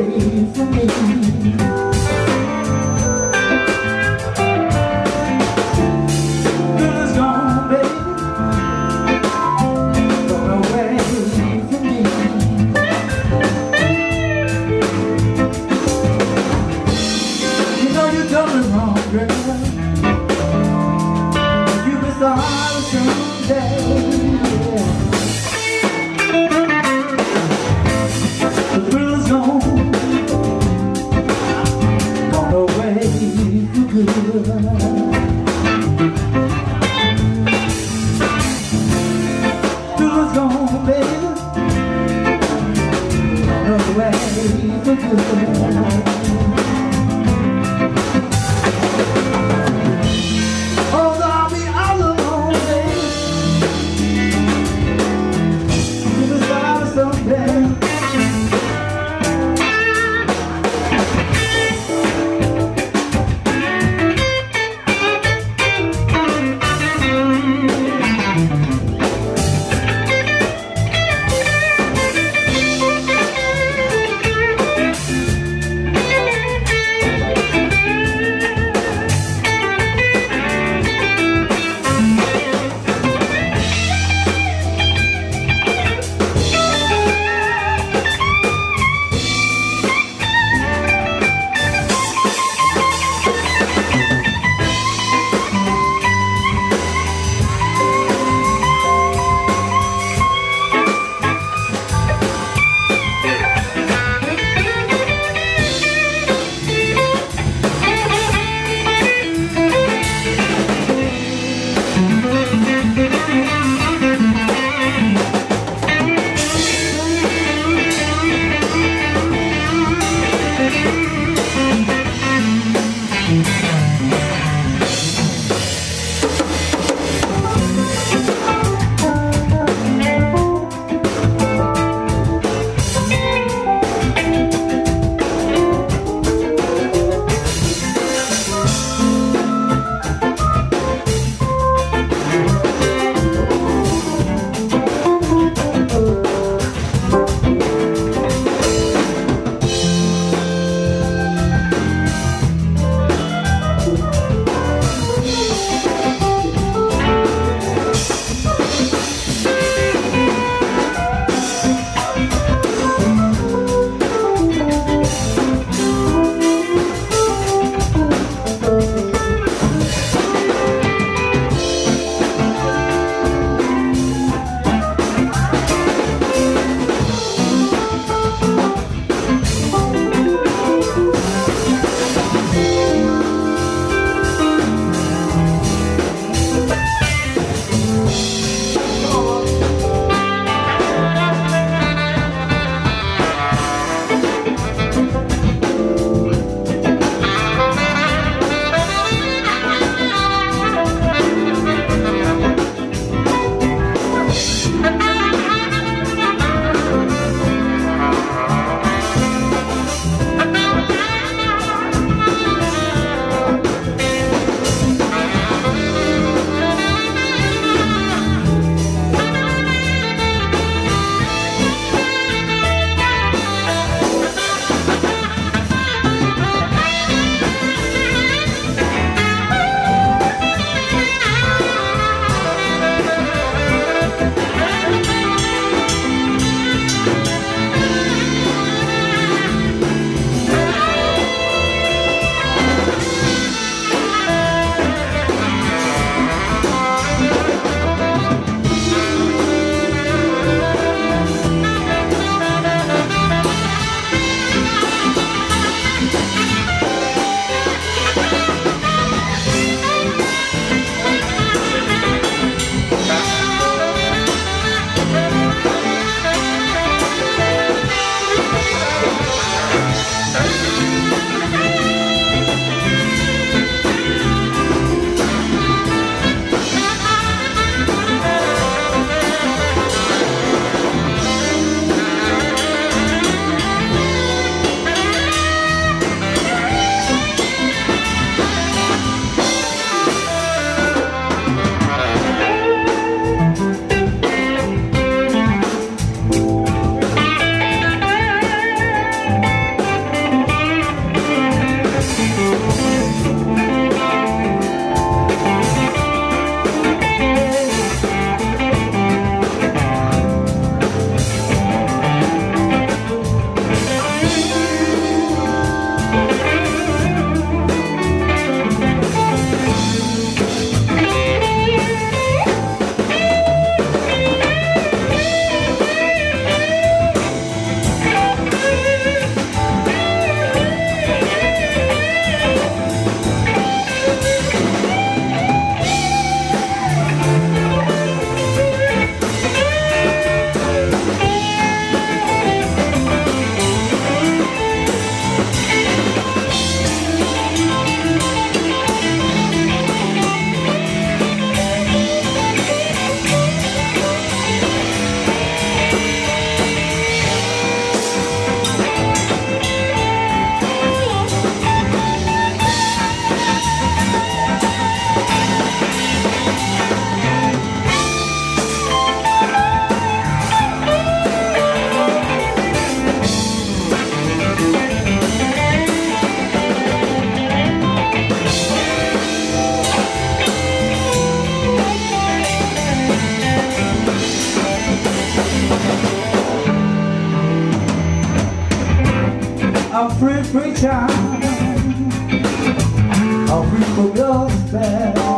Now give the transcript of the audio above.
我一你 too good. Free, free child. I'm free from your spell.